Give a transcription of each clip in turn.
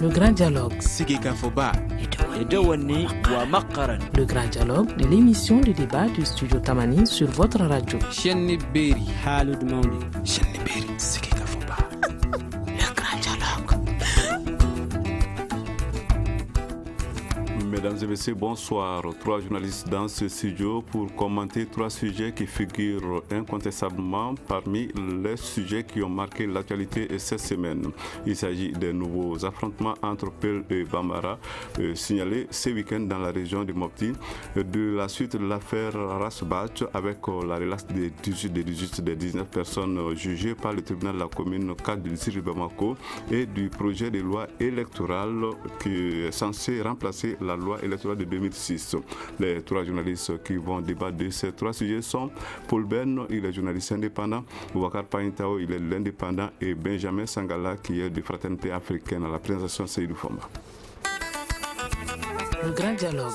Le grand dialogue. Le grand dialogue de l'émission de débat du studio Tamani sur votre radio. Mesdames et bonsoir. Trois journalistes dans ce studio pour commenter trois sujets qui figurent incontestablement parmi les sujets qui ont marqué l'actualité cette semaine. Il s'agit des nouveaux affrontements entre Peul et Bambara euh, signalés ce week-end dans la région de Mopti, de la suite de l'affaire Rasbach avec euh, la relaxe des 18 des 18 des 19 personnes jugées par le tribunal de la commune 4 du district de Bamako et du projet de loi électorale qui est censé remplacer la loi électorale de 2006. Les trois journalistes qui vont débattre de ces trois sujets sont Paul Ben, il est journaliste indépendant, Ouakar Paintao, il est l'indépendant, et Benjamin Sangala, qui est de Fraternité africaine à la présentation Seydou Foma. Le grand dialogue.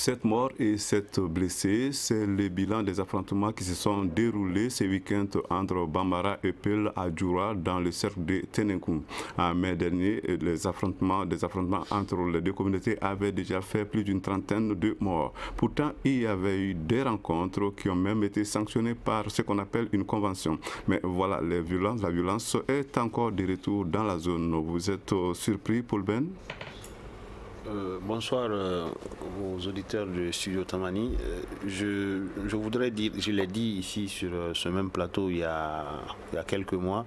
Sept morts et sept blessés, c'est le bilan des affrontements qui se sont déroulés ce week-end entre Bambara et Pel à Djoura dans le cercle de Tenenkoum. En mai dernier, les affrontements, des affrontements entre les deux communautés avaient déjà fait plus d'une trentaine de morts. Pourtant, il y avait eu des rencontres qui ont même été sanctionnées par ce qu'on appelle une convention. Mais voilà, les violences, la violence est encore de retour dans la zone. Vous êtes surpris, Paul Ben? Euh, bonsoir euh, aux auditeurs du studio Tamani. Euh, je, je, voudrais dire, je l'ai dit ici sur ce même plateau il y a, il y a quelques mois,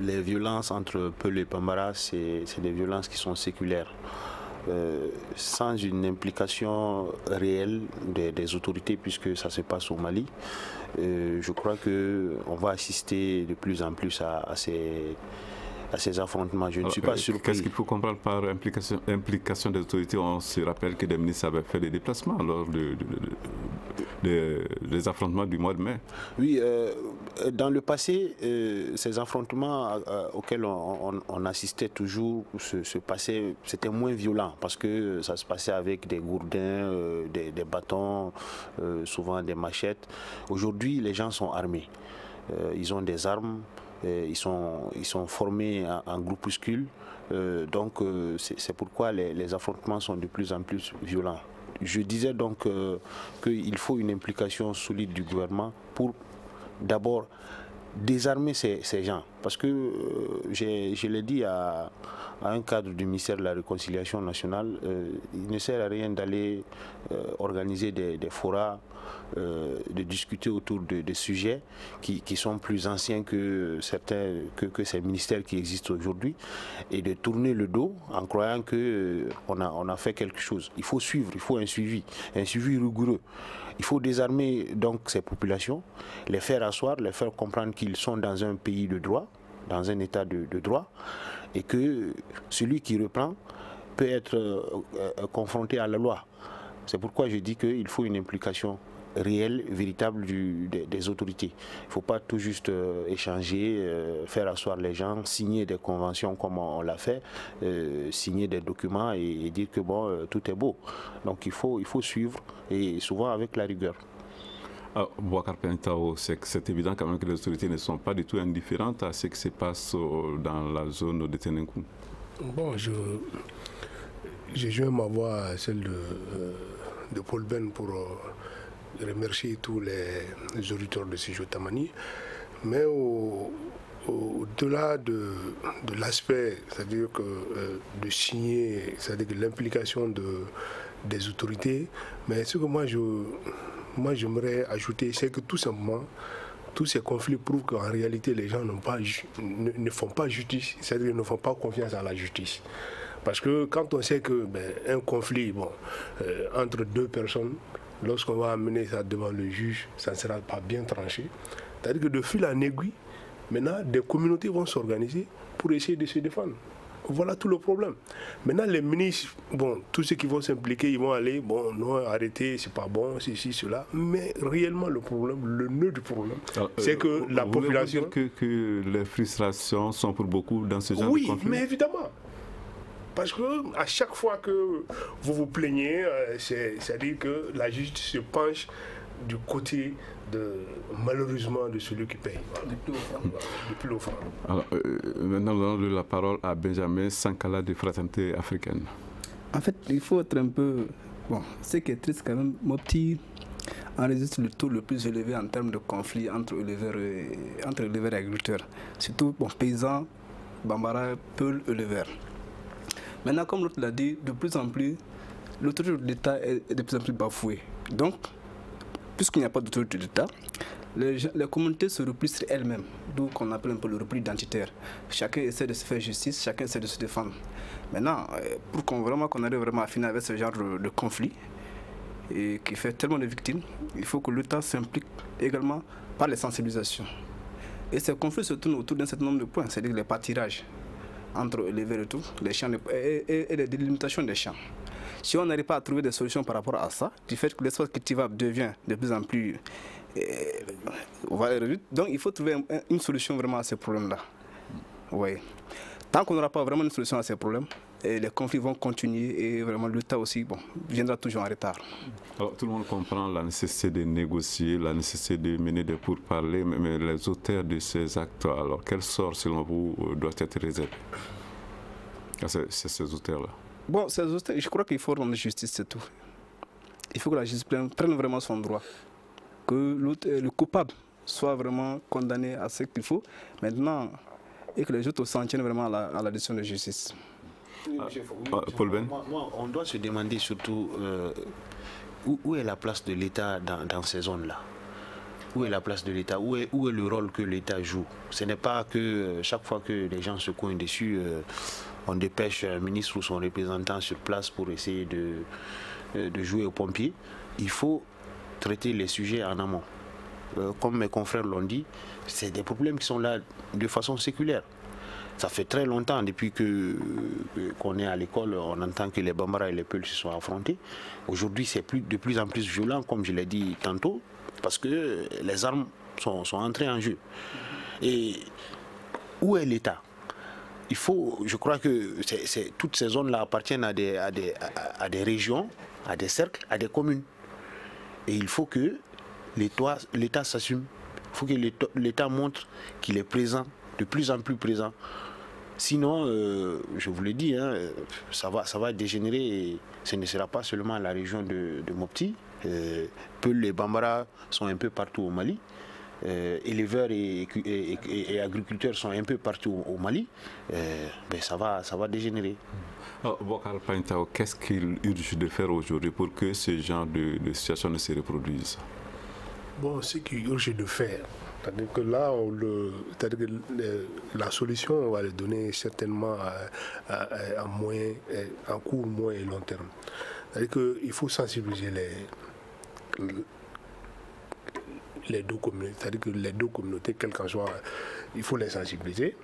les violences entre Peul et Pambara, c'est des violences qui sont séculaires. sans une implication réelle des, autorités, puisque ça se passe au Mali, je crois qu'on va assister de plus en plus à ces à ces affrontements. Je ne suis pas surpris. Qu'est-ce qu'il faut comprendre par implication, implication des autorités? On se rappelle que des ministres avaient fait des déplacements lors de, de, de, des affrontements du mois de mai. Oui, euh, dans le passé, euh, ces affrontements euh, auxquels on, on, on, assistait toujours se, se passaient, c'était moins violent parce que ça se passait avec des gourdins, des, des, bâtons, souvent des machettes. Aujourd'hui, les gens sont armés. ils ont des armes ils sont, ils sont formés en, groupuscules. Euh, donc euh, c'est pourquoi les, affrontements sont de plus en plus violents. Je disais donc euh, qu'il faut une implication solide du gouvernement pour d'abord désarmer ces, gens. Parce que je l'ai dit à, un cadre du ministère de la Réconciliation nationale, il ne sert à rien d'aller organiser des, des forats euh, de discuter autour de, sujets qui, sont plus anciens que certains, que, ces ministères qui existent aujourd'hui, et de tourner le dos en croyant que euh, on, a, on a fait quelque chose. Il faut suivre, il faut un suivi, un suivi rigoureux. Il faut désarmer donc ces populations, les faire asseoir, les faire comprendre qu'ils sont dans un pays de droit, dans un état de, droit, et que celui qui reprend peut être euh, confronté à la loi. C'est pourquoi je dis qu'il faut une implication réelle, véritable des, autorités. Il ne faut pas tout juste euh, échanger, euh, faire asseoir les gens, signer des conventions comme on, l'a fait, euh, signer des documents et, et dire que bon, tout est beau. Donc il faut, il faut suivre et souvent avec la rigueur. Ah, Pentao, c'est évident quand même que les autorités ne sont pas du tout indifférentes à ce qui se passe dans la zone de Tenenkou. Bon, je, j'ai joint ma voix à celle de, de Paul Ben pour remercier tous les, auditeurs de Sijo Tamani, mais au-delà au de, de l'aspect, c'est-à-dire que euh, de signer, c'est-à-dire que l'implication de, des autorités, mais ce que moi je moi j'aimerais ajouter, c'est que tout simplement tous ces conflits prouvent qu'en réalité les gens ne, font pas justice, c'est-à-dire ne font pas confiance à la justice. Parce que quand on sait que ben, conflit bon, euh, entre deux personnes, lorsqu'on va amener ça devant le juge, ça ne sera pas bien tranché. C'est-à-dire que de fil en aiguille, maintenant, des communautés vont s'organiser pour essayer de se défendre. Voilà tout le problème. Maintenant, les ministres, bon, tous ceux qui vont s'impliquer, ils vont aller, bon, non, arrêtez, c'est pas bon, ceci, cela. Mais réellement, le problème, le nœud du problème, c'est que euh, la population. Dire que, que les frustrations sont pour beaucoup dans ce genre oui, de conflit? Oui, mais évidemment. Parce que à chaque fois que vous vous plaignez, euh, c'est-à-dire que la justice se penche du côté de, malheureusement de celui qui paye. Alors, euh, maintenant, nous allons la parole à Benjamin Sankala de Fraternité africaine. En fait, il faut être un peu. Bon, ce qui est triste quand même, Mopti enregistre le taux le plus élevé en termes de conflit entre éleveurs et, entre éleveurs et agriculteurs. Surtout bon, paysans, Bambara, Peul, éleveurs. Maintenant, comme l'autre l'a dit, de plus en plus, l'autorité de l'État est de plus en plus bafouée. Donc, puisqu'il n'y a pas d'autorité de l'État, les, communautés se replient sur elles-mêmes, d'où qu'on appelle un peu le repli identitaire. Chacun essaie de se faire justice, chacun essaie de se défendre. Maintenant, euh, pour qu'on vraiment qu'on arrive vraiment à finir avec ce genre de, conflit et qui fait tellement de victimes, il faut que l'État s'implique également par les sensibilisations. Et ces conflits se tournent autour d'un certain nombre de points, c'est-à-dire les pâtirages entre les verts les champs et, et les délimitations des champs. Si on n'arrive pas à trouver des solutions par rapport à ça, du fait que l'espace cultivable devient de plus en plus. Euh, donc il faut trouver une solution vraiment à ces problèmes-là. Oui. Tant qu'on n'aura pas vraiment une solution à ces problèmes, les conflits vont continuer et vraiment l'État aussi bon, viendra toujours en retard. Alors, tout le monde comprend la nécessité de négocier, la nécessité de mener des pourparlers, mais, les auteurs de ces actes, alors quel sort selon vous doit être réservé à ces auteurs-là? Bon, je crois qu'il faut rendre justice, c'est tout. Il faut que la justice prenne, vraiment son droit. Que euh, le coupable soit vraiment condamné à ce qu'il faut. Maintenant, et que les autres s'en tiennent vraiment à la, décision de justice. Ah, ah, Paul Ben On doit se demander surtout euh, où, est la place de l'État dans, ces zones-là? Où est la place de l'État? Où est, où est le rôle que l'État joue? Ce n'est pas que euh, chaque fois que les gens se coignent dessus, on dépêche un ministre ou son représentant sur place pour essayer de, euh, jouer aux pompiers. Il faut traiter les sujets en amont. Euh, comme mes confrères l'ont dit, c'est des problèmes qui sont là de façon séculaire. Ça fait très longtemps, depuis que euh, qu'on est à l'école, on entend que les Bambara et les Peuls se sont affrontés. Aujourd'hui, c'est de plus en plus violent, comme je l'ai dit tantôt, parce que les armes sont entrées en jeu. Et où est l'État? Il faut, je crois que toutes ces zones-là appartiennent à des, régions, à des cercles, à des communes. Et il faut que l'État s'assume. Il faut que l'État montre qu'il est présent, de plus en plus présent. Sinon, euh, je vous l'ai dit, hein, ça, va, dégénérer et ce ne sera pas seulement la région de, Mopti. Euh, les Bambara sont un peu partout au Mali. Euh, éleveurs et, agriculteurs sont un peu partout au, Mali, euh, ben ça, va, ça va dégénérer. Oh, qu'est-ce qu'il urge de faire aujourd'hui pour que ce genre de, situation ne se reproduise? Bon, ce qu'il urge de faire, c'est-à-dire que là, le, la solution, on va le donner certainement à, à, moyen, à court, moyen et long terme. C'est-à-dire qu'il faut sensibiliser les, les deux communautés, c'est-à-dire que les deux communautés, quelles qu'en soient, il faut les sensibiliser.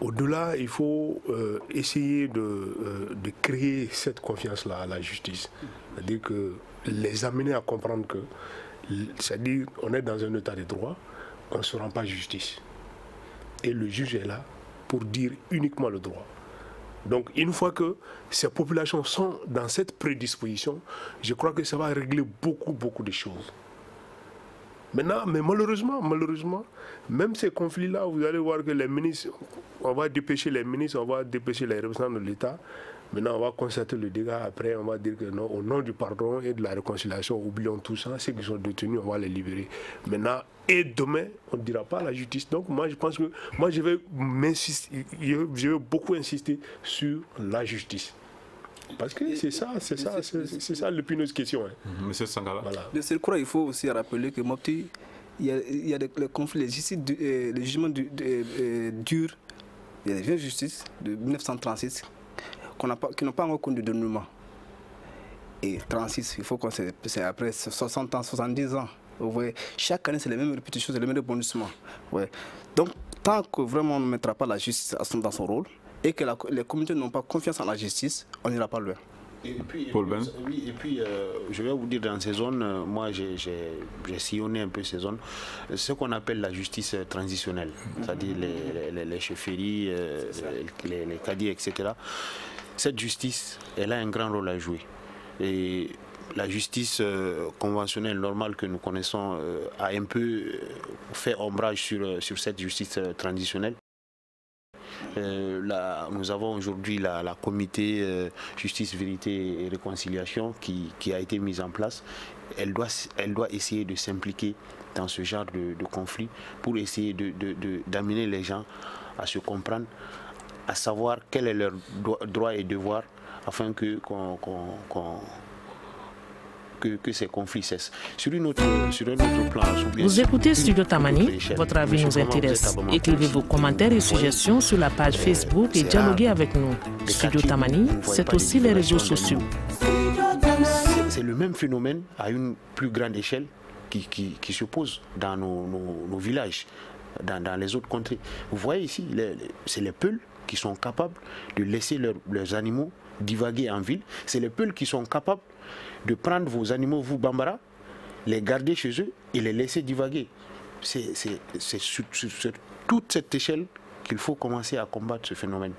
Au-delà, il faut euh, essayer de, euh, de, créer cette confiance-là à la justice. C'est-à-dire que les amener à comprendre que, c'est-à-dire, on est dans un état de droit, on ne se rend pas justice. Et le juge est là pour dire uniquement le droit. Donc, une fois que ces populations sont dans cette prédisposition, je crois que ça va régler beaucoup, beaucoup de choses. Maintenant, mais malheureusement, malheureusement, même ces conflits-là, vous allez voir que les ministres, on va dépêcher les ministres, on va dépêcher les représentants de l'État. Maintenant, on va constater le dégât. Après, on va dire que non, au nom du pardon et de la réconciliation, oublions tout ça. Ceux qui sont détenus, on va les libérer. Maintenant, et demain, on ne dira pas la justice. Donc, moi, je pense que moi, je vais, je vais beaucoup insister sur la justice. Parce que c'est ça, c'est ça, c'est ça l'épineuse question. Hein. Mhm. Monsieur Sangala. Voilà. De ce il faut aussi rappeler que Mopti, il y a, il y a des, conflits, les, euh, les jugements du, euh, durs, il y a des vieilles justices de 1936 pas, qui n'ont pas encore connu de dénouement. Et 36, il faut qu'on c'est après 60 ans, 70 ans. Vous voyez, chaque année, c'est les mêmes répétitions, c'est les mêmes rebondissements. Ouais. Donc, tant que vraiment on ne mettra pas la justice dans son rôle, et que les communautés n'ont pas confiance en la justice, on n'ira pas loin. Et puis, ben. oui, et puis euh, je vais vous dire, dans ces zones, euh, moi j'ai sillonné un peu ces zones, ce qu'on appelle la justice transitionnelle, c'est-à-dire les, les, les, chefferies, euh, les, les caddies, etc. Cette justice, elle a un grand rôle à jouer. Et la justice euh, conventionnelle normale que nous connaissons euh, a un peu fait ombrage sur, sur cette justice traditionnelle. nous avons aujourd'hui la, comité justice, vérité et réconciliation qui, a été mise en place. Elle doit, essayer de s'impliquer dans ce genre de, conflit pour essayer d'amener les gens à se comprendre, à savoir quel est leur droit et devoir afin que, que, ces conflits cessent. Sur, une autre, sur un autre plan, vous écoutez Studio Tamani, votre avis nous intéresse. Écrivez vos commentaires et suggestions sur la page Facebook et dialoguez avec nous. Studio Tamani, c'est aussi les réseaux sociaux. C'est le même phénomène à une plus grande échelle qui, qui, se pose dans nos, nos, villages, dans, dans, les autres contrées. Vous voyez ici, c'est les Peuls qui sont capables de laisser leurs animaux divaguer en ville. C'est les Peuls qui sont capables de prendre vos animaux, vous Bambara, les garder chez eux et les laisser divaguer. C'est sur, toute cette échelle qu'il faut commencer à combattre ce phénomène.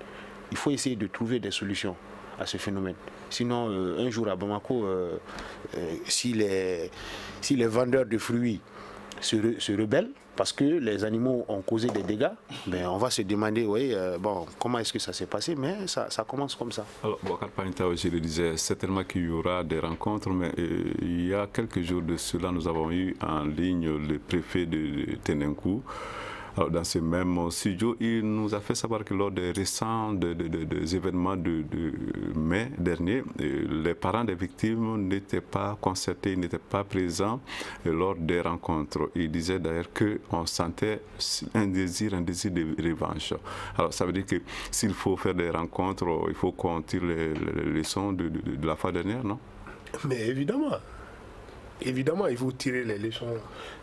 Il faut essayer de trouver des solutions à ce phénomène. Sinon, euh, un jour à Bamako, euh, euh, si, les, si les vendeurs de fruits se, rebellent parce que les animaux ont causé des dégâts, ben on va se demander, oui, euh, bon, comment est-ce que ça s'est passé, mais ça, commence comme ça. Alors, Bokar Panita, je le disais, certainement qu'il y aura des rencontres, mais euh, il y a quelques jours de cela, nous avons eu en ligne le préfet de Tenenkou dans ce même studio, il nous a fait savoir que lors des récents événements de, mai dernier, euh, les parents des victimes n'étaient pas concertés, n'étaient pas présents euh, lors des rencontres. Il disait d'ailleurs qu'on sentait un désir, un désir de revanche. Alors ça veut dire que s'il faut faire des rencontres, il faut qu'on tire les, leçons de, la fois dernière, non? Mais évidemment, évidemment, il faut tirer les leçons.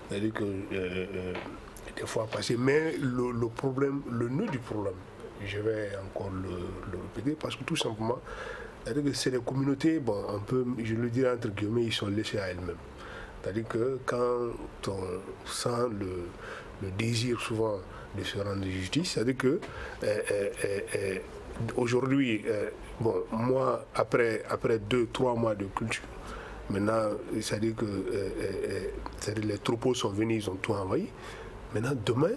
C'est-à-dire que euh, fois passé. Mais le, problème, le nœud du problème, je vais encore le, répéter, parce que tout simplement, c'est les communautés, bon, un peu, je le dirais entre guillemets, ils sont laissés à elles-mêmes. C'est-à-dire que quand on sent le, désir souvent de se rendre justice, c'est-à-dire que eh, eh, eh, aujourd'hui, bon, moi, après, après deux, trois mois de culture, maintenant, c'est-à-dire que les troupeaux sont venus, ils ont tout envahi. Maintenant, demain,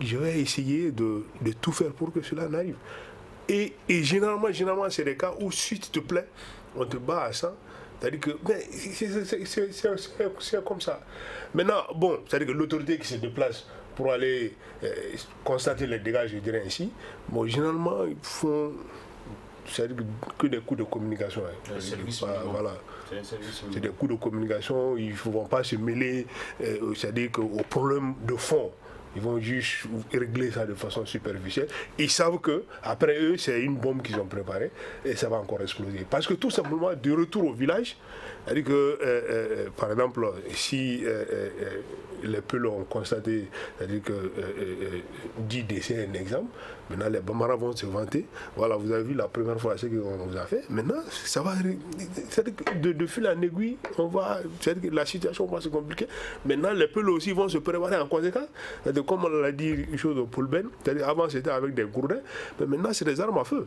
je vais essayer de, tout faire pour que cela n'arrive. Et, généralement, généralement c'est des cas où, s'il te plaît, on te bat à ça. C'est-à-dire que c'est comme ça. Maintenant, bon, c'est-à-dire que l'autorité qui se déplace pour aller euh, constater les dégâts, je dirais ainsi, bon, généralement, ils font que des coups de communication. Hein. voilà. C'est des coups de communication, ils ne vont pas se mêler, euh, c'est-à-dire aux problèmes de fond. Ils vont juste régler ça de façon superficielle. Ils savent que après eux, c'est une bombe qu'ils ont préparée et ça va encore exploser. Parce que tout simplement, de retour au village, c'est-à-dire que, euh, euh, par exemple, si les Peuls ont constaté, c'est-à-dire que 10 décès, un exemple, maintenant les Bambara vont se vanter. Voilà, vous avez vu la première fois ce qu'on vous a fait. Maintenant, ça va, de, de fil en aiguille, on va, que la situation va se compliquer. Maintenant, les Peuls aussi vont se préparer en conséquence. Comme on l'a dit, une chose au Poulben, c'est-à-dire avant c'était avec des gourdins, mais maintenant c'est des armes à feu.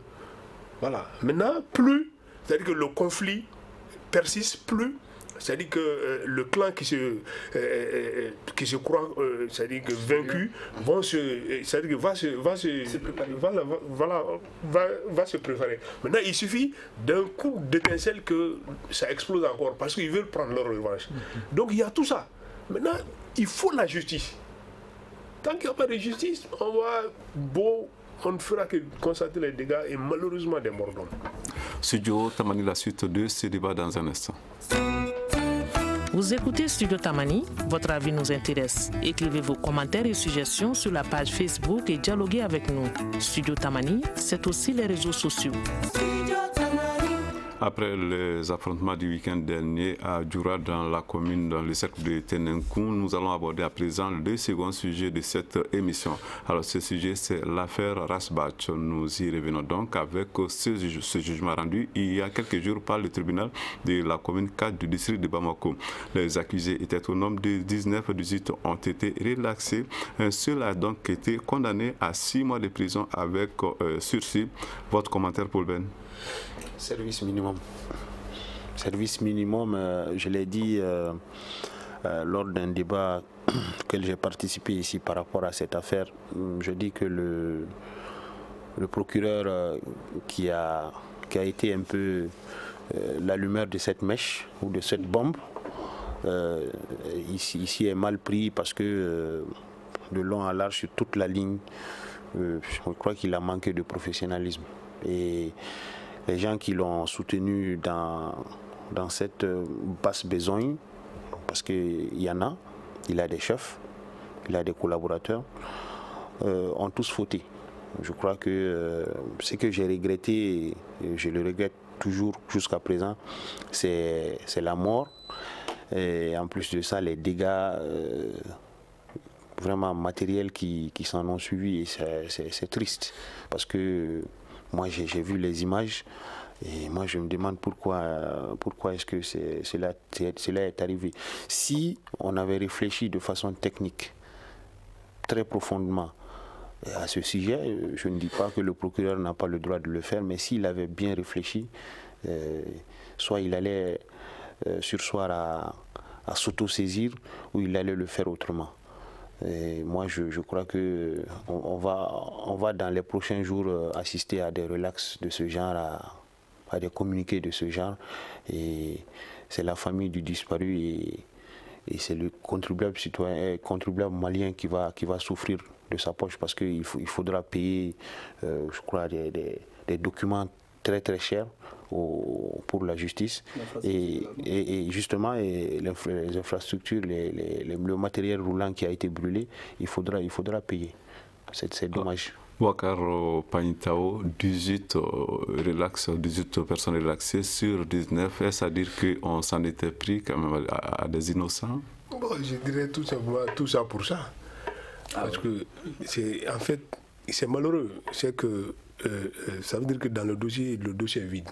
Voilà. Maintenant, plus, c'est-à-dire que le conflit persiste, plus c'est-à-dire que euh, le clan qui se, euh, euh, qui se croit c'est-à-dire que vaincu vont se, c'est-à-dire que va se, va se, voilà, va, va, se préparer. Maintenant, il suffit d'un coup d'étincelle que ça explose encore parce qu'ils veulent prendre leur revanche. Donc il y a tout ça. Maintenant, il faut la justice. Tant qu'il n'y a pas de justice, on va beau on ne fera que constater les dégâts et malheureusement des morts d'hommes. Studio Tamani, la suite de ce débat dans un instant. Vous écoutez Studio Tamani, votre avis nous intéresse. Écrivez vos commentaires et suggestions sur la page Facebook et dialoguez avec nous. Studio Tamani, c'est aussi les réseaux sociaux. Après les affrontements du week-end dernier à Djoura dans la commune, dans le cercle de Tenenkoun, nous allons aborder à présent le second sujet de cette émission. Alors ce sujet, c'est l'affaire Rasbach. Nous y revenons donc avec ce, jugement rendu il y a quelques jours par le tribunal de la commune 4 du district de Bamako. Les accusés étaient au nombre de 19, 18 ont été relaxés. Un seul a donc été condamné à 6 mois de prison avec euh, sursis. Votre commentaire, Paul Ben service minimum. Service minimum, je l'ai dit lors d'un débat auquel j'ai participé ici par rapport à cette affaire. Je dis que le, procureur qui, a, été un peu l'allumeur de cette mèche ou de cette bombe, ici, ici, est mal pris parce que de long à large sur toute la ligne, je crois qu'il a manqué de professionnalisme. Et les gens qui l'ont soutenu dans, dans cette euh, basse besogne, parce qu'il y en a, il a des chefs, il a des collaborateurs, euh, ont tous fauté. Je crois que euh, ce que j'ai regretté, et je le regrette toujours jusqu'à présent, c'est la mort. Et en plus de ça, les dégâts vraiment matériels qui, qui s'en ont suivi. Et c'est triste. Parce que moi, j'ai vu les images et moi, je me demande pourquoi, pourquoi est-ce que cela, cela est arrivé. Si on avait réfléchi de façon technique, très profondément, à ce sujet, je ne dis pas que le procureur n'a pas le droit de le faire, mais s'il avait bien réfléchi, euh, soit il allait euh, sursoir à, à s'auto-saisir, ou il allait le faire autrement. Moi, je, crois que on, va, on va dans les prochains jours euh, assister à des relax de ce genre, à, des communiqués de ce genre. Et c'est la famille du disparu et, c'est le contribuable citoyen, euh, contribuable malien qui va, qui va souffrir de sa poche parce qu'il il faudra payer, euh, je crois, des documents très très chers pour la justice. Et, justement, et les infrastructures, le matériel roulant qui a été brûlé, il faudra, il faudra payer. C'est dommage. Wakar Panitao, 18 relax, 18 personnes relaxées sur 19, est-ce à dire qu'on s'en était pris quand même à, des innocents? Je dirais tout simplement tout ça pour ça. Ah Parce que c'est en fait, c'est malheureux. C'est que euh, euh, ça veut dire que dans le dossier, le dossier est vide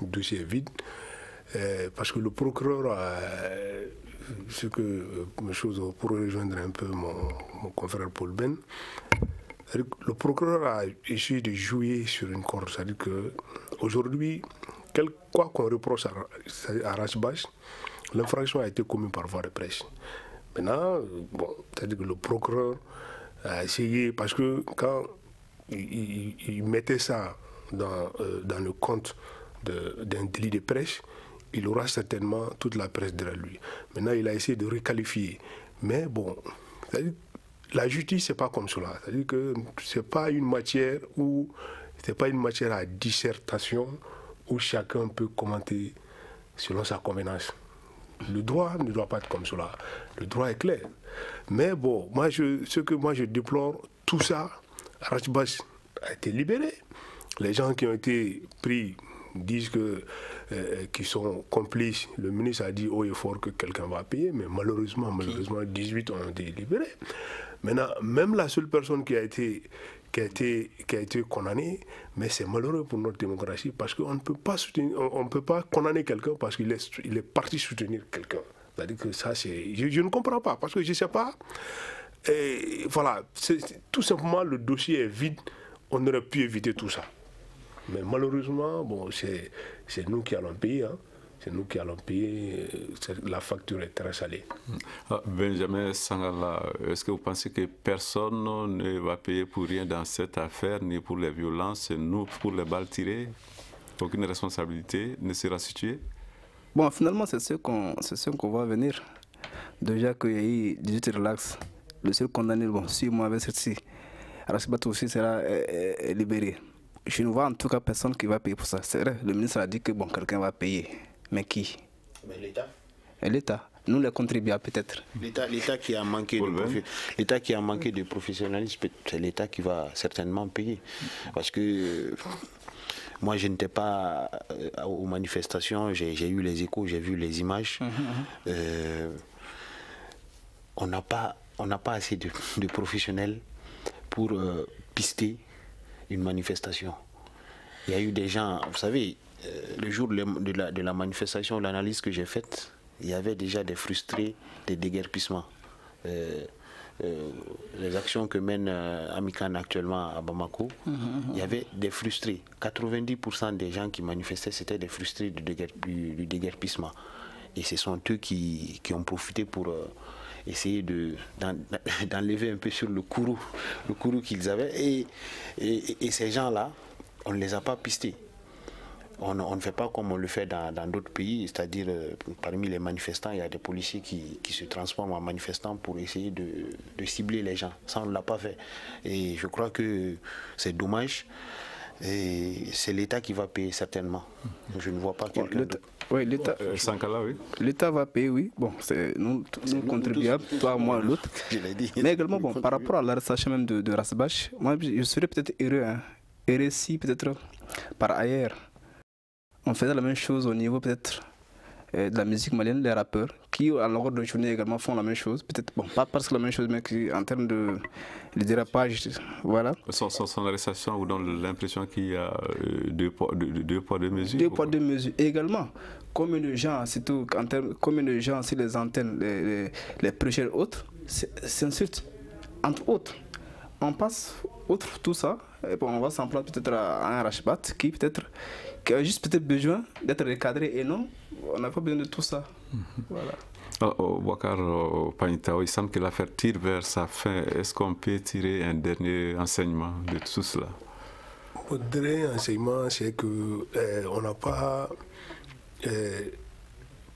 le dossier est vide, euh, parce que le procureur a ce que, chose pour rejoindre un peu mon, confrère Paul Ben, le procureur a essayé de jouer sur une corde. C'est-à-dire qu'aujourd'hui, quoi qu'on reproche à, à l'infraction a été commise par voie de presse. Maintenant, bon, c'est-à-dire que le procureur a essayé, parce que quand il, mettait ça dans, euh, le compte d'un délit de presse, il aura certainement toute la presse derrière lui. Maintenant, il a essayé de requalifier. Mais bon, la justice, c'est pas comme cela. C'est-à-dire que c'est pas une matière où c'est pas une matière à dissertation où chacun peut commenter selon sa convenance. Le droit ne doit pas être comme cela. Le droit est clair. Mais bon, moi, je, ce que moi je déplore, tout ça, Rajbas a été libéré. Les gens qui ont été pris disent que euh, qu'ils sont complices. Le ministre a dit haut et fort que quelqu'un va payer, mais malheureusement, malheureusement, 18 ont été libérés. Maintenant, même la seule personne qui a été qui a été, qui a été condamnée, mais c'est malheureux pour notre démocratie parce qu'on ne peut pas soutenir, on, peut pas condamner quelqu'un parce qu'il est, il est parti soutenir quelqu'un. C'est-à-dire que ça, c'est, je, ne comprends pas parce que je ne sais pas. Et voilà, tout simplement le dossier est vide. On aurait pu éviter tout ça. Mais malheureusement, bon, c'est nous qui allons payer. Hein. C'est nous qui allons payer. La facture est très salée. Ah, Benjamin Sangala, est-ce que vous pensez que personne ne va payer pour rien dans cette affaire, ni pour les violences, nous pour les balles tirées? Aucune responsabilité ne sera située? Bon, finalement, c'est ce qu'on qu'on va venir. Déjà qu'il y a eu 18 relax, le seul condamné, bon, 6 mois avec ceci, Rasbat aussi sera euh, euh, libéré je ne vois en tout cas personne qui va payer pour ça. C'est vrai, le ministre a dit que bon, quelqu'un va payer. Mais qui? Mais l'État. L'État. Nous les contribuables peut-être. L'État qui a manqué de l'État qui a manqué de professionnalisme, c'est l'État qui va certainement payer. Parce que moi je n'étais pas euh, aux manifestations, j'ai eu les échos, j'ai vu les images. Mhm, mhm. Euh, on n'a pas on n'a pas assez de, professionnels pour euh, pister une manifestation. Il y a eu des gens, vous savez, euh, le jour de la, de la manifestation, l'analyse que j'ai faite, il y avait déjà des frustrés, des déguerpissements. Euh, les actions que mène Amikan actuellement à Bamako, il y avait des frustrés. 90% des gens qui manifestaient, c'était des frustrés du, déguerpissement. Et ce sont eux qui, ont profité pour essayer d'enlever un peu sur le courroux, le courroux qu'ils avaient. Et, et ces gens-là, on ne les a pas pistés on, ne fait pas comme on le fait dans d'autres pays, c'est-à-dire euh, parmi les manifestants, il y a des policiers qui, se transforment en manifestants pour essayer de, cibler les gens. Ça, on ne l'a pas fait. Et je crois que c'est dommage. Et c'est l'État qui va payer certainement. Je ne vois pas quelqu'un. Oui, l'État. Euh, oui. L'État va payer, oui. Bon, c'est nous, nous contribuables, toi, moi, l'autre. Mais également, bon, par rapport à l'arrestation même de, de Rasbach, moi, je serais peut-être heureux, hein. heureux si peut-être par ailleurs on faisait la même chose au niveau peut-être de la musique malienne, les rappeurs, qui à l'heure de journée également font la même chose. Peut-être, bon, pas parce que la même chose, mais qui, en termes de, de dérapage, voilà. Son, son, arrestation vous donne l'impression qu'il y a euh, deux, poids, deux, poids, deux mesures Deux poids, deux mesures. Également, combien de gens, surtout en termes, combien de gens sur les antennes, les, les, les autres, s'insultent, entre autres. On passe outre tout ça, et bon, on va s'en prendre peut-être à un rashbat qui peut-être qui a juste peut-être besoin d'être recadré et non, on n'a pas besoin de tout ça. Voilà. Oh, oh, Wakar oh, Panitao, il semble que l'affaire tire vers sa fin. Est-ce qu'on peut tirer un dernier enseignement de tout cela? Le dernier enseignement, c'est qu'on on n'a pas, eh,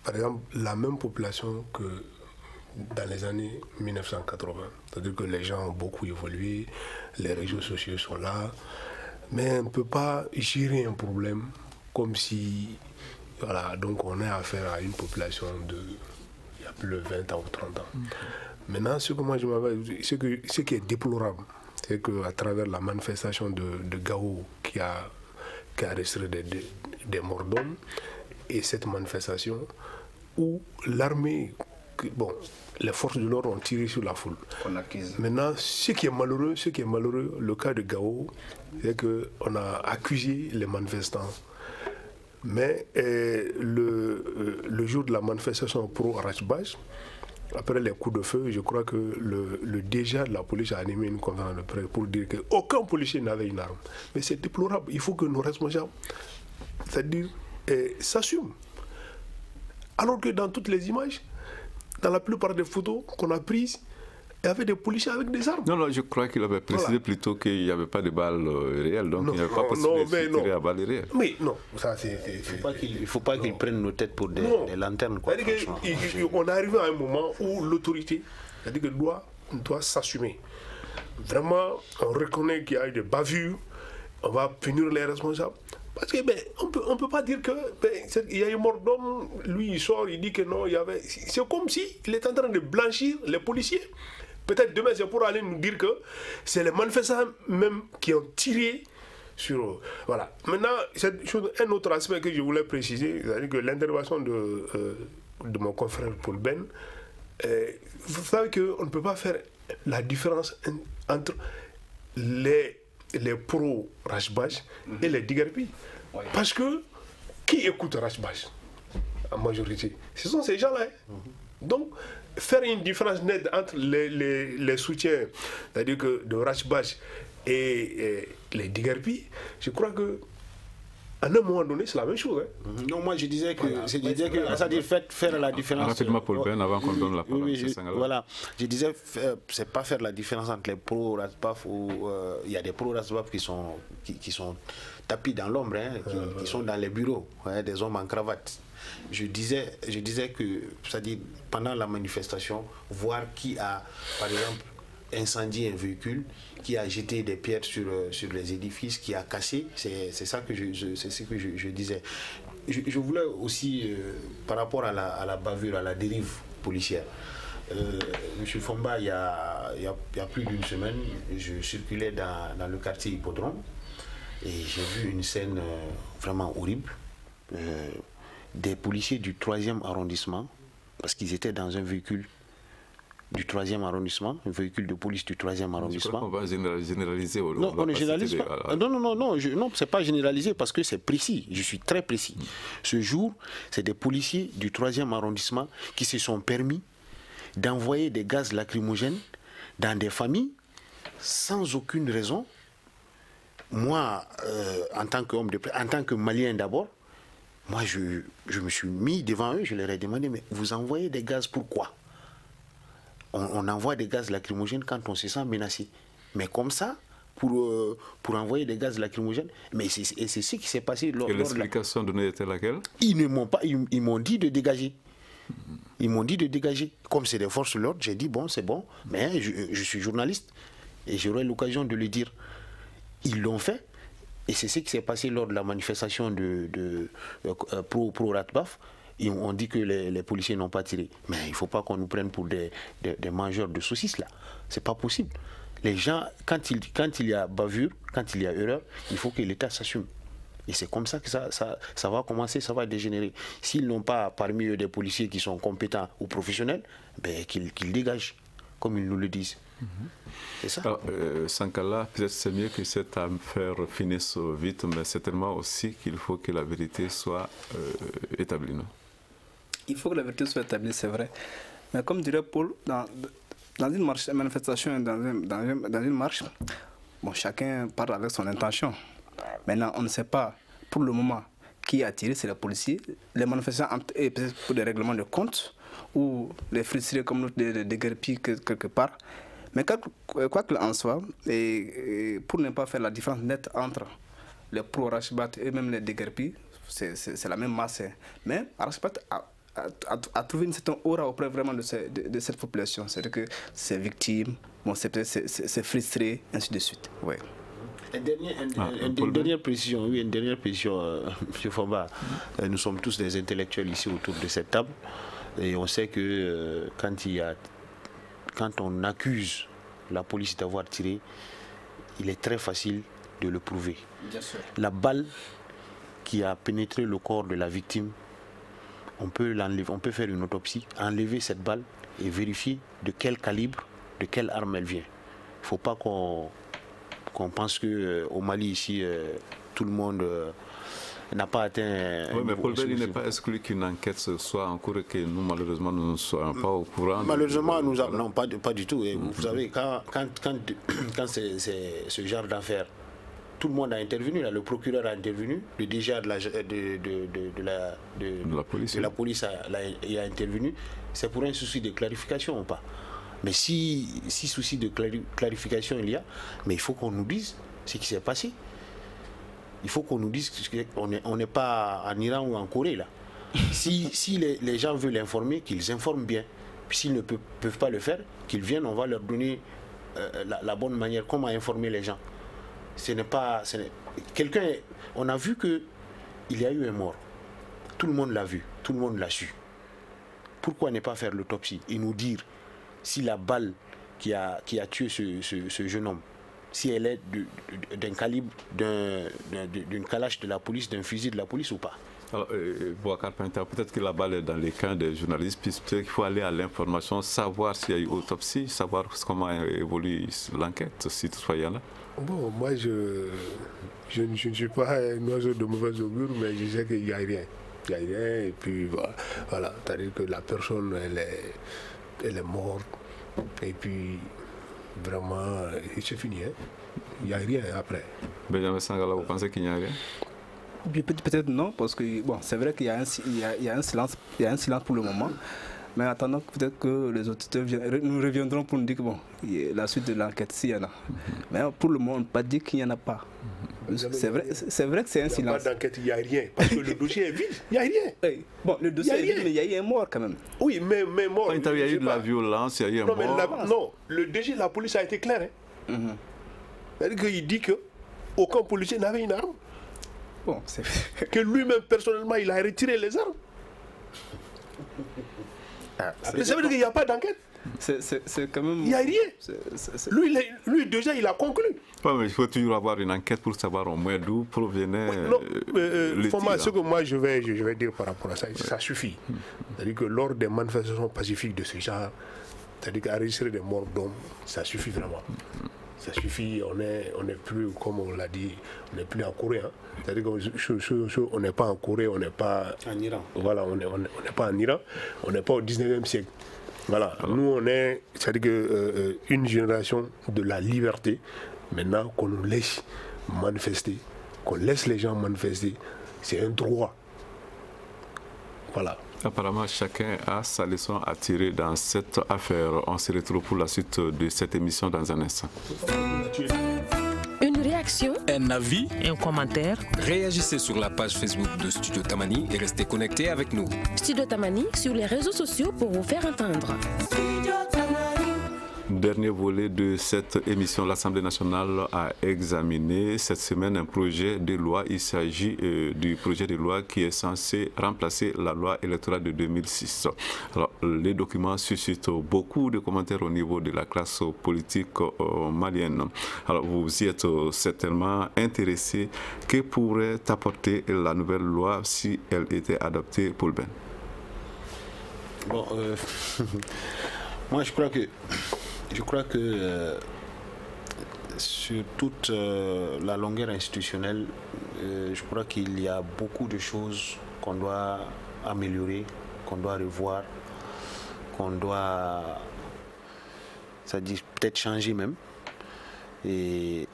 par exemple, la même population que dans les années 1980. C'est-à-dire que les gens ont beaucoup évolué, les réseaux sociaux sont là, mais on ne peut pas gérer un problème comme si, voilà, donc on est affaire à une population de, il y a plus de 20 ans ou 30 ans. Maintenant, ce que moi je ce, que, ce qui est déplorable, c'est qu'à travers la manifestation de, de Gao qui a, qui a des, des morts d'hommes, et cette manifestation où l'armée, bon, les forces de l'ordre ont tiré sur la foule. Maintenant, ce qui est malheureux, ce qui est malheureux, le cas de Gao, c'est qu'on a accusé les manifestants mais euh, le, euh, le, jour de la manifestation pro-Rajbaj, après les coups de feu, je crois que le, le déjà de la police a animé une conférence de presse pour dire qu'aucun policier n'avait une arme. Mais c'est déplorable. Il faut que nos responsables, c'est-à-dire, euh, s'assument. Alors que dans toutes les images, dans la plupart des photos qu'on a prises, il y avait des policiers avec des armes. Non, non, je crois qu'il avait précisé plutôt qu'il n'y avait pas de balles euh, réelles, donc il n'y avait pas possibilité de tirer à balles réelles. Mais non, ça c'est. Il ne faut pas qu'ils prennent nos têtes pour des, lanternes. Quoi, on est arrivé à un moment où l'autorité, c'est-à-dire qu'elle doit, doit s'assumer. Vraiment, on reconnaît qu'il y a eu des bavures, on va punir les responsables. Parce que ben, on peut, ne peut pas dire que ben, il y a eu mort d'homme, lui il sort, il dit que non, il y avait. C'est comme si il est en train de blanchir les policiers. Peut-être demain, c'est pour aller nous dire que c'est les manifestants même qui ont tiré sur. Voilà. Maintenant, un autre aspect que je voulais préciser, c'est-à-dire que l'intervention de, euh, de mon confrère Paul Ben, euh, vous savez qu'on ne peut pas faire la différence entre les, les pro-Rashbash et les Digarpi. Parce que qui écoute Rashbash en majorité? Ce sont ces gens-là. Hein. Mhm. Donc, faire une différence nette entre les, les, les soutiens, c'est-à-dire que de Rachbach et, les Digarpi, je crois que à un moment donné, c'est la même chose. Hein. Mhm. Non, moi je disais que, je disais que c'est-à-dire faire la différence. Rapidement, Paul Ben, avant qu'on donne la parole. Oui, je, voilà, je disais, c'est pas faire la différence entre les pro-Rasbaf ou euh, il y a des pro-Rasbaf qui sont, qui, qui, sont tapis dans l'ombre, hein, qui, euh, qui, sont dans les bureaux, hein, des hommes en cravate je disais, je disais que, c'est-à-dire pendant la manifestation, voir qui a, par exemple, incendié un véhicule, qui a jeté des pierres sur, euh, sur les édifices, qui a cassé, c'est ça que je, ce que je, disais. Je, voulais aussi, euh, par rapport à la, à la, bavure, à la dérive policière, euh, Monsieur Fomba, il y, a, il, y a, plus d'une semaine, je circulais dans, dans, le quartier Hippodrome et j'ai vu une scène vraiment horrible des policiers du 3e arrondissement, parce qu'ils étaient dans un véhicule du 3e arrondissement, un véhicule de police du 3e arrondissement. on va généraliser. non, on, ne généralise pas. Non, non, non, non, non c'est pas généralisé parce que c'est précis. Je suis très précis. Ce jour, c'est des policiers du 3e arrondissement qui se sont permis d'envoyer des gaz lacrymogènes dans des familles sans aucune raison. Moi, euh, en tant qu'homme de en tant que Malien d'abord, moi je, je, me suis mis devant eux, je leur ai demandé, mais vous envoyez des gaz pourquoi on, envoie des gaz lacrymogènes quand on se sent menacé. Mais comme ça, pour, euh, pour envoyer des gaz lacrymogènes. Mais c'est ce qui s'est passé lors, Et l'explication donnée était laquelle? Ils ne m'ont pas, ils, m'ont dit de dégager. Ils m'ont dit de dégager. Comme c'est des forces de l'ordre, j'ai dit bon, c'est bon, mais je, suis journaliste et j'aurai l'occasion de le dire. Ils l'ont fait. Et c'est ce qui s'est passé lors de la manifestation de, de, euh, pro, pro Ratbaf on dit que les, policiers n'ont pas tiré. Mais il ne faut pas qu'on nous prenne pour des, mangeurs de saucisses là. C'est pas possible. Les gens, quand il, quand il y a bavure, quand il y a erreur, il faut que l'État s'assume. Et c'est comme ça que ça, ça, va commencer, ça va dégénérer. S'ils n'ont pas parmi eux des policiers qui sont compétents ou professionnels, ben, qu'ils dégagent, comme ils nous le disent. C'est ça. Alors, euh, Sankala, peut-être c'est mieux que cette affaire finisse vite, mais certainement aussi qu'il faut que la vérité soit euh, établie. Non? Il faut que la vérité soit établie, c'est vrai. Mais comme dirait Paul, dans, dans une marche, manifestation, dans, dans, une marche, bon, chacun parle avec son intention. Maintenant, on ne sait pas pour le moment qui a tiré, c'est la policier. Les manifestants, et peut-être pour des règlements de compte, ou les frustrés comme nous, des, des, quelque part. Mais quoi qu'il en soit, et, pour ne pas faire la différence nette entre les pro-Rashbat et même les déguerpis, c'est la même masse. Mais Rashbat a à, trouver une certaine aura auprès vraiment de, de, cette population. C'est-à-dire que c'est victime, bon, c'est frustré, ainsi de suite. Ouais. Une dernière, ah, une, dernière précision, oui, une dernière précision, euh, M. Famba. Euh, nous sommes tous des intellectuels ici autour de cette table. Et on sait que euh, quand, il y a, quand on accuse la police d'avoir tiré, il est très facile de le prouver. Bien sûr. La balle qui a pénétré le corps de la victime on peut l'enlever, on peut faire une autopsie, enlever cette balle et vérifier de quel calibre, de quelle arme elle vient. Il ne faut pas qu'on pense qu'au euh, Mali ici, euh, tout le monde euh, n'a pas atteint. Oui, mais Paul il n'est pas exclu qu'une enquête soit en cours et que nous, malheureusement, nous ne soyons pas au courant. Malheureusement, nous non, pas, pas du tout. Et Vous mm-hmm. savez, quand, quand, quand, quand c'est ce genre d'affaires tout le monde a intervenu. Là. Le procureur a intervenu, le DG de la, de, de, la, la, police, la police a, a, intervenu. C'est pour un souci de clarification ou pas? Mais si, si souci de clarification il y a, mais il faut qu'on nous dise ce qui s'est passé. Il faut qu'on nous dise qu'on n'est on pas en Iran ou en Corée là. si, si les, les, gens veulent informer, qu'ils informent bien. S'ils ne peuvent, peuvent, pas le faire, qu'ils viennent, on va leur donner euh, la, la bonne manière, comment informer les gens ce n'est pas. Quelqu'un. On a vu que il y a eu un mort. Tout le monde l'a vu, tout le monde l'a su. Pourquoi ne pas faire l'autopsie et nous dire si la balle qui a, qui a tué ce, jeune homme, si elle est d'un calibre, d'une calache de la police, d'un fusil de la police ou pas? Alors, euh, euh peut-être que la balle est dans les camps des journalistes, puisque qu'il faut aller à l'information, savoir s'il y a eu autopsie, savoir comment évolue l'enquête, si toutefois il y en a. Bon, moi, je, je, ne suis pas un oiseau de mauvaise augure, mais je sais qu'il n'y a rien. Il n'y a rien, et puis voilà. C'est-à-dire que la personne, elle est, elle est morte, et puis vraiment, c'est fini. Hein. Il n'y a rien après. Benjamin Sangala, vous pensez qu'il n'y a rien? Peut-être non, parce que bon, c'est vrai qu'il y, y, y, a un silence, il y a un silence pour le moment. Mais attendons peut-être que les auditeurs nous reviendront pour nous dire que bon, la suite de l'enquête, s'il y en a. Mais pour le moment, on ne peut pas dire qu'il n'y en a pas. C'est vrai, c'est vrai que c'est un silence. Il n'y a pas d'enquête, il n'y a rien. Parce que le dossier est vide, il n'y a rien. bon, le dossier est vide, mais il y a eu un mort quand même. Oui, mais, mais mort. il y a eu de la violence, il y a eu un non, mort. non, le DG de la police a été clair. Hein. Mhm. C'est-à-dire qu'il dit qu'aucun policier n'avait une arme. Bon, que lui-même, personnellement, il a retiré les armes. Ah, ça veut dire qu'il n'y a pas d'enquête. C'est quand même. Il n'y a rien. Lui, lui, déjà, il a conclu. mais il faut toujours avoir une enquête pour savoir au moins d'où provenait. non, euh, euh ce que moi je vais, je vais dire par rapport à ça, ça suffit. C'est-à-dire que lors des manifestations pacifiques de ce genre, c'est-à-dire qu'enregistrer des morts d'hommes, ça suffit vraiment. Ça suffit, on n'est on est plus, comme on l'a dit, on n'est plus en Corée. Hein. C'est-à-dire qu'on n'est pas en Corée, on n'est pas en Iran. Voilà, on n'est on pas en Iran, on n'est pas au 19e siècle. Voilà, nous on est, c'est-à-dire que, euh, une génération de la liberté. Maintenant qu'on nous laisse manifester, qu'on laisse les gens manifester, c'est un droit. Voilà. Apparemment, chacun a sa leçon à tirer dans cette affaire. On se retrouve pour la suite de cette émission dans un instant. Réaction Un avis Un commentaire Réagissez sur la page Facebook de Studio Tamani et restez connectés avec nous. Studio Tamani sur les réseaux sociaux pour vous faire entendre. Dernier volet de cette émission, l'Assemblée nationale a examiné cette semaine un projet de loi. Il s'agit euh, du projet de loi qui est censé remplacer la loi électorale de 2006. Alors, les documents suscitent beaucoup de commentaires au niveau de la classe politique euh, malienne. Alors, vous y êtes certainement intéressé. Que pourrait apporter la nouvelle loi si elle était adoptée pour le Ben? Bon, euh, moi je crois que je crois que euh, sur toute euh, la longueur institutionnelle, euh, je crois qu'il y a beaucoup de choses qu'on doit améliorer, qu'on doit revoir, qu'on doit, ça dit peut-être changer même. Et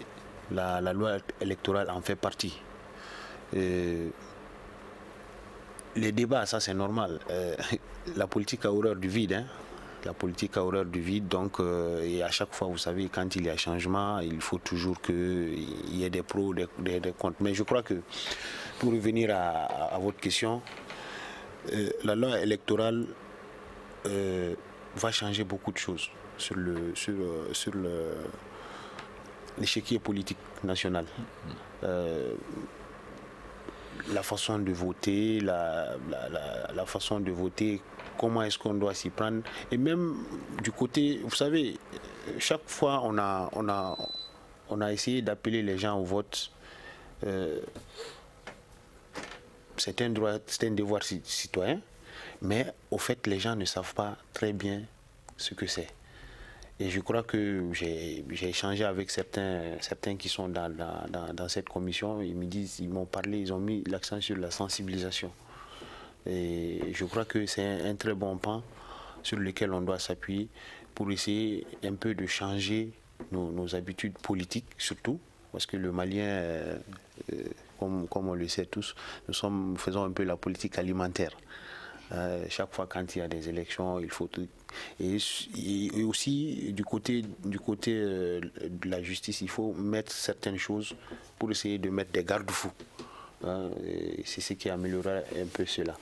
la, loi électorale en fait partie. Les débats, ça c'est normal. La politique a horreur du vide. hein. La politique a horreur du vide. Donc, euh, à chaque fois, vous savez, quand il y a changement, il faut toujours qu'il y ait des pros, des, des. Mais je crois que, pour revenir à, votre question, euh, la loi électorale euh, va changer beaucoup de choses sur le sur, sur l'échiquier politique national. La façon de voter, la, la, la- façon de voter, comment est-ce qu'on doit s'y prendre. Et même du côté, vous savez, chaque fois on a, on a, on a essayé d'appeler les gens au vote. euh, c'est un droit, c'est un devoir ci- citoyen, mais au fait les gens ne savent pas très bien ce que c'est. Et je crois que j'ai échangé avec certains, certains qui sont dans, dans, cette commission. Ils me disent, ils m'ont parlé, ils ont mis l'accent sur la sensibilisation. Et je crois que c'est un, très bon pan sur lequel on doit s'appuyer pour essayer un peu de changer nos, nos habitudes politiques, surtout. Parce que le Malien, euh, euh, comme, comme on le sait tous, nous, sommes, nous faisons un peu la politique alimentaire. Euh, chaque fois quand il y a des élections, il faut et, aussi du côté du côté euh, de la justice, il faut mettre certaines choses pour essayer de mettre des garde-fous. Hein, c'est ce qui améliorera un peu cela.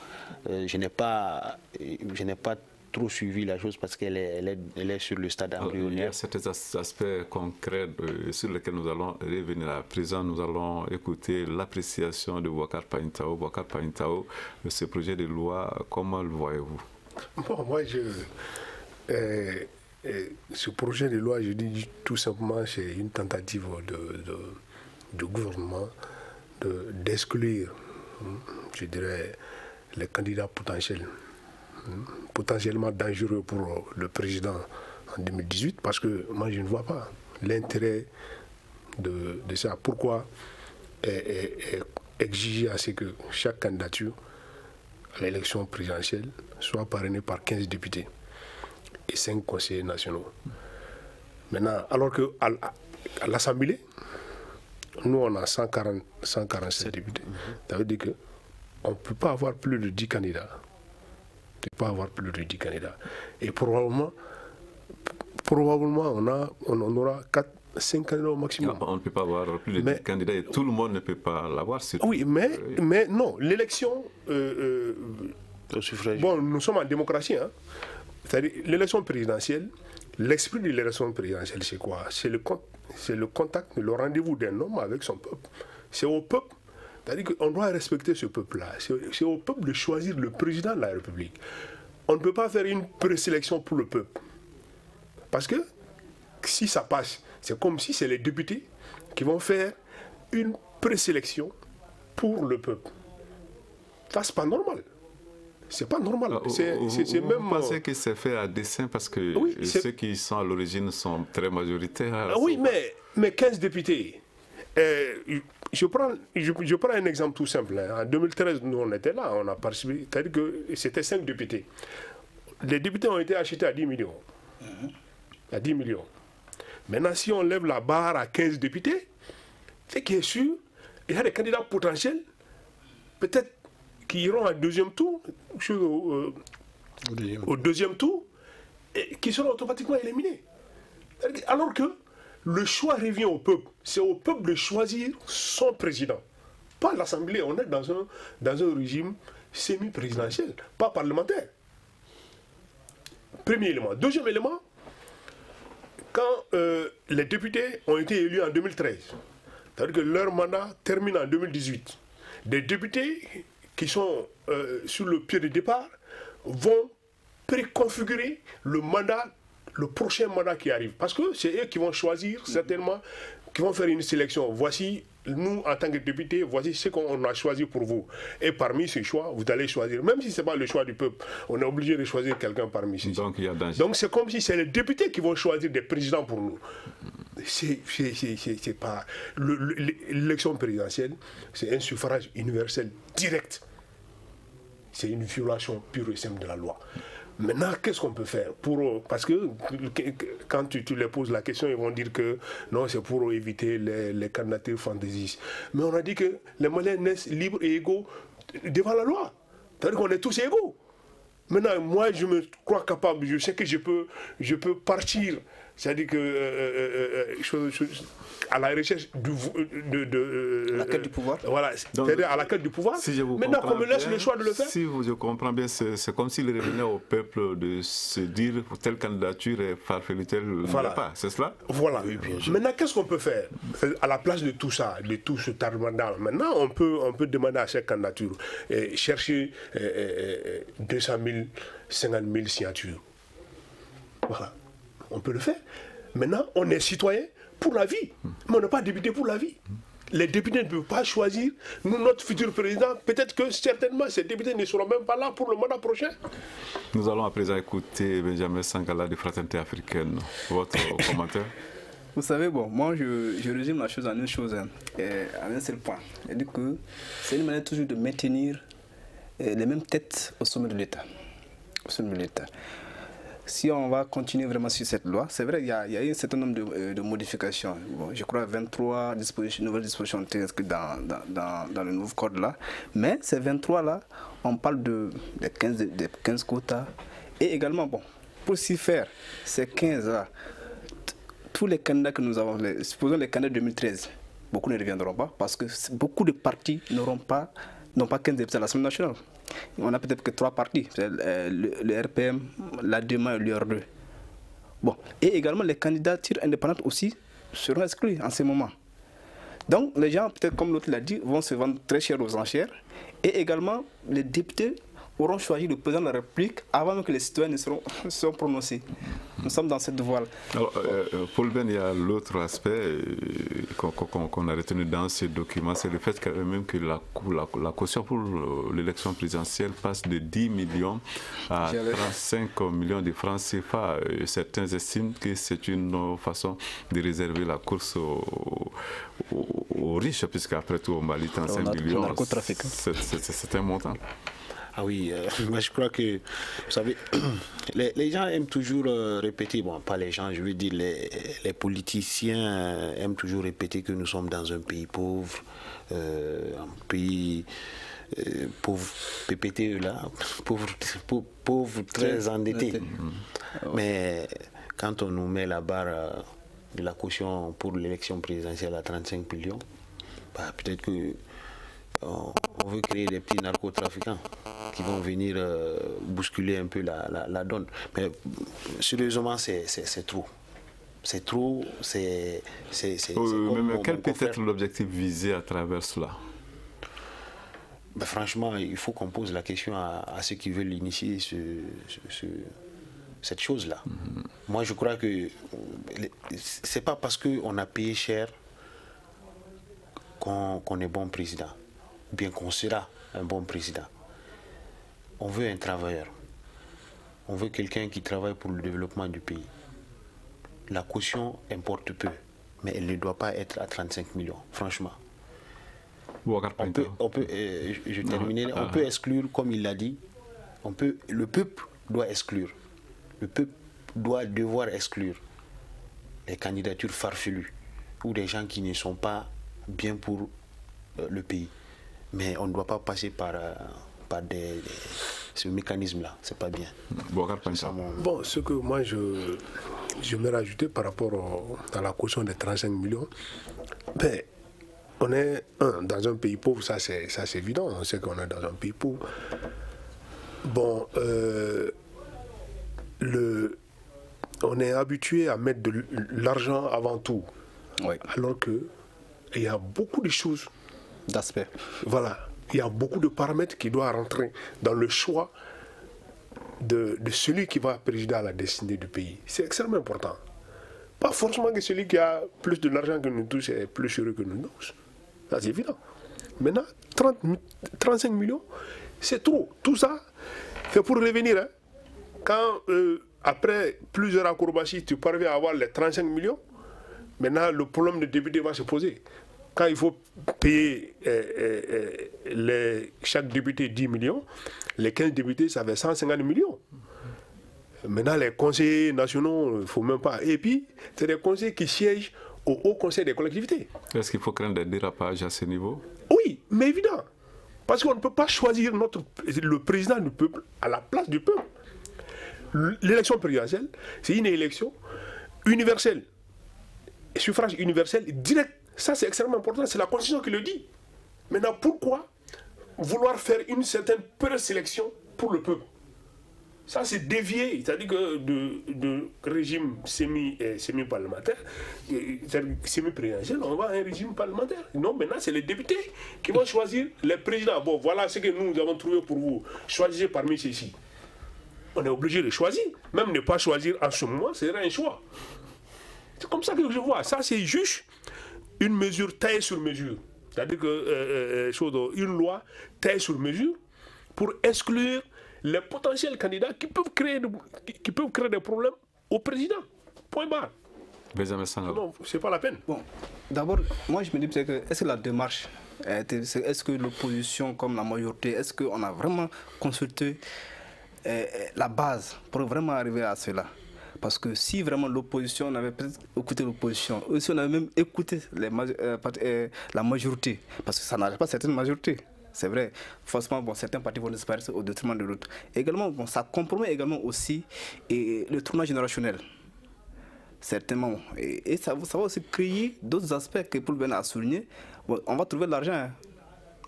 Euh, je n'ai pas je n'ai pas trop suivi la chose parce qu'elle est, elle est, elle est sur le stade Alors, Il y embryonnaire. a certains as- aspects concrets euh, sur lesquels nous allons revenir à présent. Nous allons écouter l'appréciation de Wakar Paintao. Wakar Paintao, ce projet de loi, comment le voyez-vous? Bon, moi, je, euh, euh, ce projet de loi, je dis tout simplement, c'est une tentative de, de- du gouvernement de- d'exclure, hein, je dirais, les candidats potentiels, potentiellement dangereux pour le président en 2018, parce que moi, je ne vois pas l'intérêt de, de ça. Pourquoi exiger à ce que chaque candidature à l'élection présidentielle soit parrainé par 15 députés et 5 conseillers nationaux? Maintenant, alors que à, l'Assemblée, nous on a 140, 147 députés. Ça veut dire que on ne peut pas avoir plus de 10 candidats. On ne peut pas avoir plus de 10 candidats. Et probablement, probablement on, a, on en aura 4, 5 candidats au maximum. On ne peut pas avoir plus de Mais- 10 candidats et tout le monde ne peut pas l'avoir. Oui, mais, mais non, l'élection euh, euh. Bon, nous sommes en démocratie. Hein. C'est-à-dire, l'élection présidentielle, l'esprit de l'élection présidentielle, c'est quoi? C'est le, le contact, le rendez-vous d'un homme avec son peuple. C'est au peuple. C'est-à-dire qu'on doit respecter ce peuple-là. C'est au peuple de choisir le président de la République. On ne peut pas faire une présélection pour le peuple. Parce que si ça passe, c'est comme si c'est les députés qui vont faire une présélection pour le peuple. Ça, c'est pas normal. C'est pas normal. Ah, C'est c'est vous même. pensez que c'est fait à dessein parce que Oui, ceux qui sont à l'origine sont très majoritaires Ah oui, mais, mais 15 députés. Euh, je, prends, je, je prends un exemple tout simple. hein. En 2013, nous, on était là, on a participé. C'est-à-dire que c'était 5 députés. les députés ont été achetés à 10 millions. À 10 millions. Maintenant, si on lève la barre à 15 députés, c'est qui est sûr, il y a des candidats potentiels, peut-être qui iront en deuxième tour, euh, au, deuxième. tour, et qui seront automatiquement éliminés. Alors que le choix revient au peuple. C'est au peuple de choisir son président. Pas l'Assemblée. On est dans un, régime semi-présidentiel, pas parlementaire. Premier élément. Deuxième élément, quand euh, les députés ont été élus en 2013, c'est-à-dire que leur mandat termine en 2018, des députés qui sont euh, sur le pied de départ vont préconfigurer le mandat, le prochain mandat qui arrive. Parce que c'est eux qui vont choisir certainement, qui vont faire une sélection. Voici nous, en tant que députés, voici ce qu'on a choisi pour vous. Et parmi ces choix, vous allez choisir, même si ce n'est pas le choix du peuple, on est obligé de choisir quelqu'un parmi ces Donc, Donc c'est comme si c'est les députés qui vont choisir des présidents pour nous. C'est pas. L'élection présidentielle, c'est un suffrage universel direct. C'est une violation pure et simple de la loi. Maintenant, qu'est-ce qu'on peut faire pour, Parce que quand tu, tu, leur poses la question, ils vont dire que non, c'est pour éviter les, les fantaisistes. Mais on a dit que les Maliens naissent libres et égaux devant la loi. C'est-à-dire qu'on est tous égaux. Maintenant, moi, je me crois capable, je sais que je peux, je peux partir c'est-à-dire que euh, euh, euh, à la recherche du, de, de la quête du pouvoir. Voilà, c'est-à-dire à la quête du pouvoir. Si je vous Maintenant qu'on me laisse le choix de le faire. Si je comprends bien, c'est comme s'il revenait au peuple de se dire telle candidature est farfelue, telle voilà. pas. C'est cela? Voilà. Maintenant, qu'est-ce qu'on peut faire? À la place de tout ça, de tout ce tardement Maintenant, on peut, on peut demander à cette candidature et chercher 200 000, 50 000 signatures. Voilà on peut le faire. Maintenant, on est citoyen pour la vie, mais on n'est pas député pour la vie. Les députés ne peuvent pas choisir nous, notre futur président. Peut-être que certainement ces députés ne seront même pas là pour le mandat prochain. Nous allons à présent écouter Benjamin Sangala de Fraternité africaine. Votre commentaire Vous savez, bon, moi je, résume la chose en une chose, hein, en un seul point. cest que c'est une manière toujours de maintenir euh, les mêmes têtes au sommet de l'État. Au sommet de l'État si on va continuer vraiment sur cette loi, c'est vrai, il y, a, eu un certain nombre de, euh, modifications. je crois 23 dispositions, nouvelles dispositions ont été inscrites dans, le nouveau code-là. Mais ces 23-là, on parle de, 15, de 15 quotas. Et également, bon, pour s'y faire, ces 15-là, tous les candidats que nous avons, supposons les candidats 2013, beaucoup ne reviendront pas parce que beaucoup de partis n'auront pas, n'ont pas 15 députés à l'Assemblée nationale on a peut-être que trois partis, euh, le, RPM, la DEMA et l'UR2. Bon, et également les candidatures indépendantes aussi seront exclues en ce moment. Donc les gens, peut-être comme l'autre l'a dit, vont se vendre très cher aux enchères. Et également, les députés auront choisi le président de la République avant même que les citoyens ne seront, soient prononcés. Nous sommes dans cette voie. Alors, euh, euh, Paul Ben, il y a l'autre aspect euh, qu'on a retenu dans ce document, c'est le fait même que la, la, caution pour l'élection présidentielle passe de 10 millions à 35 millions de francs CFA. Certains estiment que c'est une façon de réserver la course aux, riches, puisqu'après tout, au Mali, 35 millions, c'est un montant. Ah oui, euh, moi je crois que, vous savez, les, gens aiment toujours euh, répéter, bon, pas les gens, je veux dire, les, politiciens euh, aiment toujours répéter que nous sommes dans un pays pauvre, un pays pauvre, PPTE là, pauvre, pauvre, très endetté. Mais quand on nous met la barre de la caution pour l'élection présidentielle à 35 millions, bah, peut-être que on, veut créer des petits narcotrafiquants qui vont venir euh, bousculer un peu la, donne. Mais sérieusement, c'est trop. C'est trop, c'est... mais quel peut être l'objectif visé à travers cela? Ben, Franchement, il faut qu'on pose la question à, ceux qui veulent initier ce, cette chose-là. Mhm. Moi, je crois que c'est pas parce qu'on a payé cher qu'on est bon président bien qu'on sera un bon président. On veut un travailleur. On veut quelqu'un qui travaille pour le développement du pays. La caution importe peu, mais elle ne doit pas être à 35 millions, franchement. On peut, on peut euh, je, on peut exclure, comme il l'a dit, on peut, le peuple doit exclure, le peuple doit devoir exclure les candidatures farfelues ou des gens qui ne sont pas bien pour euh, le pays. Mais on ne doit pas passer par, euh, par des, ce mécanisme-là. C'est pas bien. Bon, ce que moi je, je me rajouter par rapport à la caution des 35 millions, ben, on est un, dans un pays pauvre, ça c'est évident, on sait qu'on est dans un pays pauvre. Bon, euh, le, on est habitué à mettre de l'argent avant tout. Alors que il y a beaucoup de choses. Voilà. Il y a beaucoup de paramètres qui doivent rentrer dans le choix de, celui qui va présider à la destinée du pays. C'est extrêmement important. Pas forcément que celui qui a plus de l'argent que nous tous est plus heureux que nous tous. C'est évident. Maintenant, 30, 35 millions, c'est trop. Tout ça, c'est pour revenir. Hein. Quand, euh, après plusieurs acrobaties, tu parviens à avoir les 35 millions, maintenant, le problème de député va se poser. Quand il faut payer euh, euh, les, chaque député 10 millions, les 15 députés, ça fait 150 millions. Maintenant, les conseillers nationaux, il ne faut même pas. Et puis, c'est des conseillers qui siègent au Haut Conseil des collectivités. Est-ce qu'il faut craindre des dérapages à ce niveau? Oui, mais évident. Parce qu'on ne peut pas choisir notre, le président du peuple à la place du peuple. L'élection présidentielle, c'est une élection universelle. Suffrage universel direct. Ça, c'est extrêmement important. C'est la Constitution qui le dit. Maintenant, pourquoi vouloir faire une certaine présélection pour le peuple? Ça, c'est dévié, c'est-à-dire que de, régime euh, semi-parlementaire, euh, semi-présidentiel, on va à un régime parlementaire. Non, maintenant, c'est les députés qui vont choisir les présidents. Bon, voilà ce que nous avons trouvé pour vous. Choisissez parmi ceux-ci. On est obligé de choisir. Même ne pas choisir en ce moment, c'est un choix. C'est comme ça que je vois. Ça, c'est juste une mesure taille sur mesure. C'est-à-dire que euh, une loi taille sur mesure pour exclure les potentiels candidats qui peuvent créer, qui peuvent créer des problèmes au président. Point barre. Non, c'est pas la peine. Bon, d'abord, moi je me dis que est-ce que la démarche, est-ce que l'opposition comme la majorité, est-ce qu'on a vraiment consulté euh, la base pour vraiment arriver à cela? Parce que si vraiment l'opposition, on avait peut-être écouté l'opposition, si on avait même écouté euh, euh, la majorité, parce que ça n'arrive pas certaines majorités, c'est vrai, forcément, bon, certains partis vont disparaître au détriment de l'autre. Également, bon, ça compromet également aussi le tournoi générationnel. Certainement. Et, ça, ça, va aussi créer d'autres aspects que Paul Ben a souligné. on va trouver de l'argent, hein,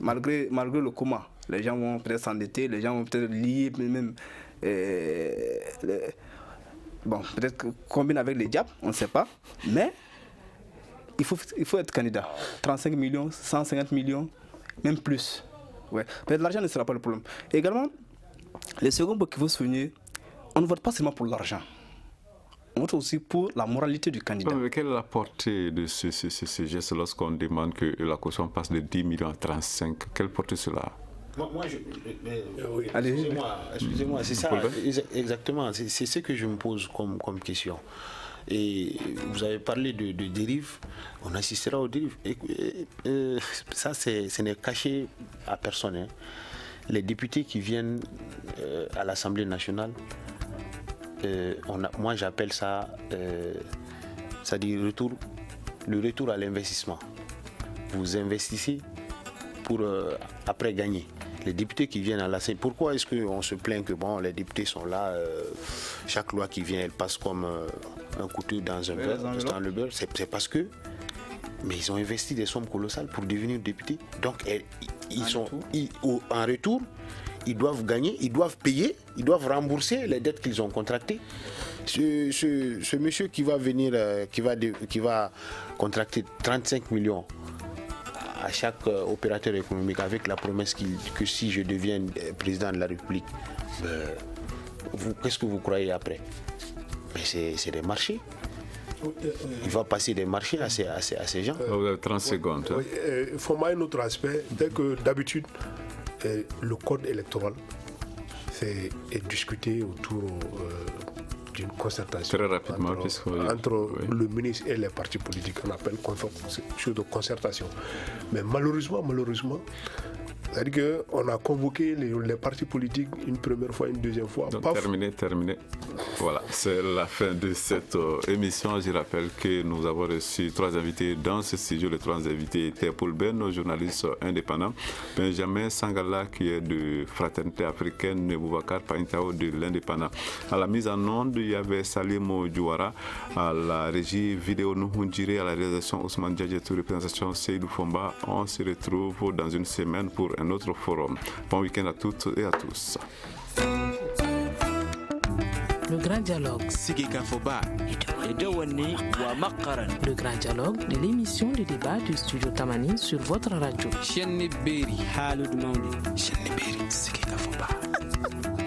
malgré, malgré le coma. Les gens vont peut-être s'endetter, les gens vont peut-être lier même. Euh, bon, peut-être combine avec les diables, on ne sait pas. Mais il faut, il faut être candidat. 35 millions, 150 millions, même plus. Ouais. Mais l'argent ne sera pas le problème. également, le second point qu'il faut souligner, on ne vote pas seulement pour l'argent. On vote aussi pour la moralité du candidat. quelle est la portée de ce, ce, geste lorsqu'on demande que la caution passe de 10 millions à 35 Quelle portée cela moi, je, excusez-moi, excusez-moi c'est ça, exactement, c'est ce que je me pose comme, comme question. Et vous avez parlé de, de dérive, on assistera aux dérives. Et, euh, ça, ce n'est caché à personne. Hein. Les députés qui viennent euh, à l'Assemblée nationale, euh, on a, moi j'appelle ça, ça dit retour, le retour à l'investissement. Vous investissez pour après gagner les députés qui viennent à l'Assemblée, pourquoi est-ce qu'on se plaint que bon, les députés sont là, chaque loi qui vient, elle passe comme un couteau dans un beurre, dans le beurre, c'est parce que mais ils ont investi des sommes colossales pour devenir députés. Donc ils sont en retour, ils doivent gagner, ils doivent payer, ils doivent rembourser les dettes qu'ils ont contractées. Ce, monsieur qui va venir, euh, qui, va qui va contracter 35 millions à chaque euh, opérateur économique avec la promesse que si je deviens euh, président de la République, ben, qu'est-ce que vous croyez après? Mais c'est des marchés. Il va passer des marchés à ces, à ces, gens. 30 secondes. Hein. Il faut voir un autre aspect. Dès que d'habitude, euh, le code électoral est, discuté autour euh, d'une concertation. Très rapidement, entre, le ministre et les partis politiques. On appelle chose de concertation. Mais malheureusement, malheureusement, C'est-à-dire qu'on a convoqué les, les, partis politiques une première fois, une deuxième fois. Donc, terminé, terminé. Voilà, c'est la fin de cette euh, émission. Je rappelle que nous avons reçu trois invités dans ce studio. Les trois invités étaient Paul Ben, journaliste indépendant, Benjamin Sangala, qui est de Fraternité africaine, Neboubacar Paintao de l'Indépendant. À la mise en onde, il y avait Salimo Djouara, à la régie vidéo Nuhundjiri, à la réalisation Ousmane Djadjetou, représentation Seydou Fomba. On se retrouve dans une semaine un autre forum. Bon week-end à toutes et à tous. Le Grand Dialogue. Le Grand Dialogue de l'émission de débat du studio Tamani sur votre radio.